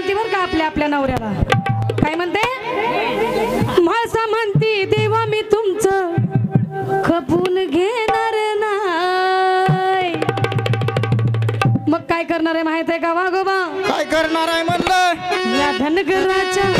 म्हणते बर का आपल्या आपल्या नवऱ्याला. काय म्हणते? मासा म्हणते देवा मी तुमच खपून घेणार नाही. मग काय करणार आहे माहीत आहे का वागोबा काय करणार आहे म्हणलं? या धनगराच्या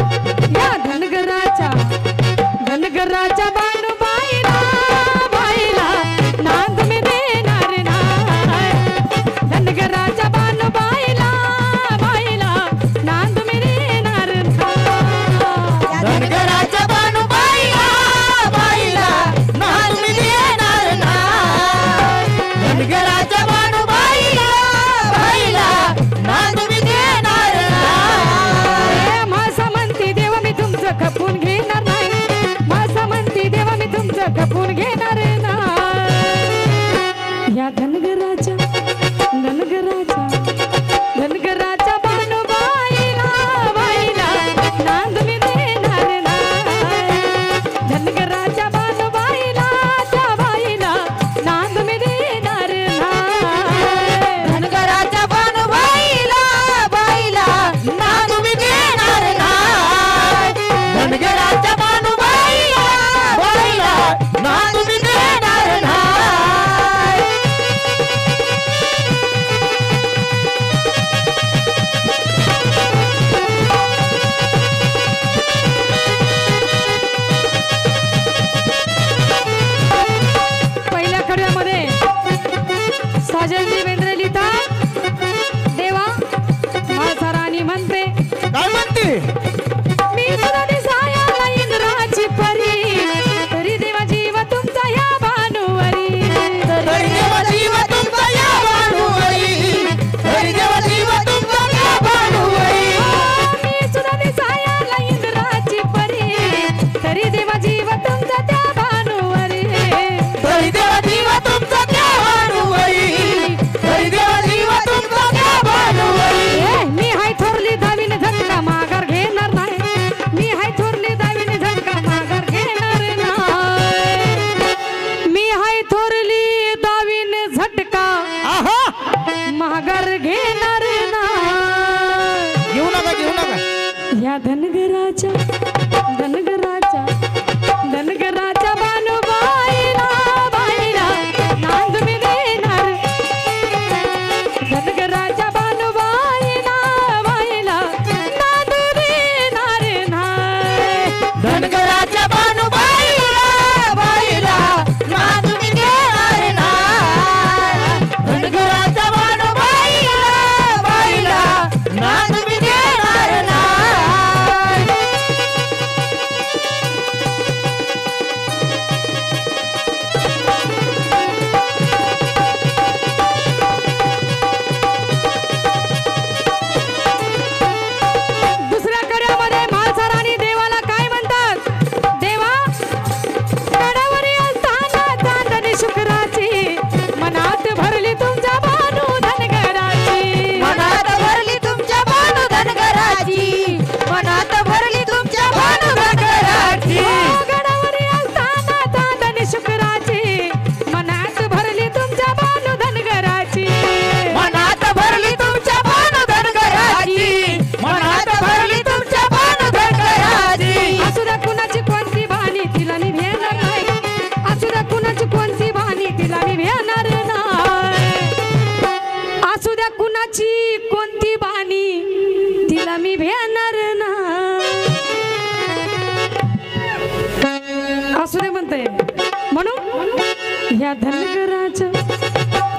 ह्या धनगराच्या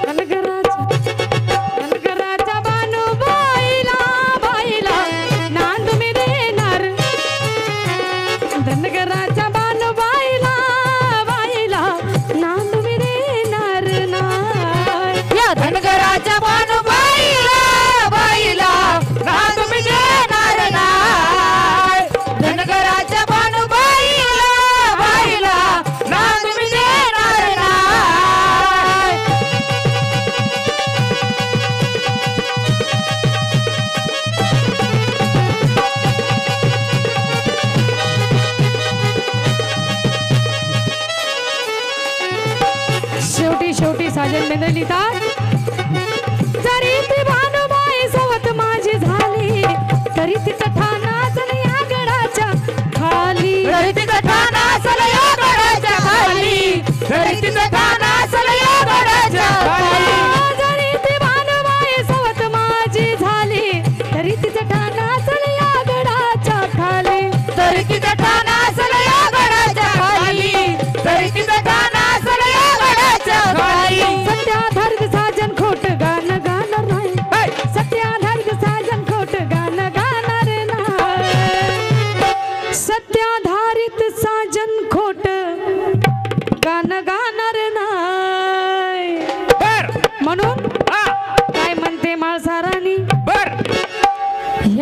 धनगराच्या धनगराच्या बानू बाईला बाईला नांद मी देणार. धनगराच्या बानू बाईला बाईला नांद मी ना या धनगराच्या भजन मंडळी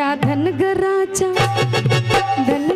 ह्या धनगराच्या धन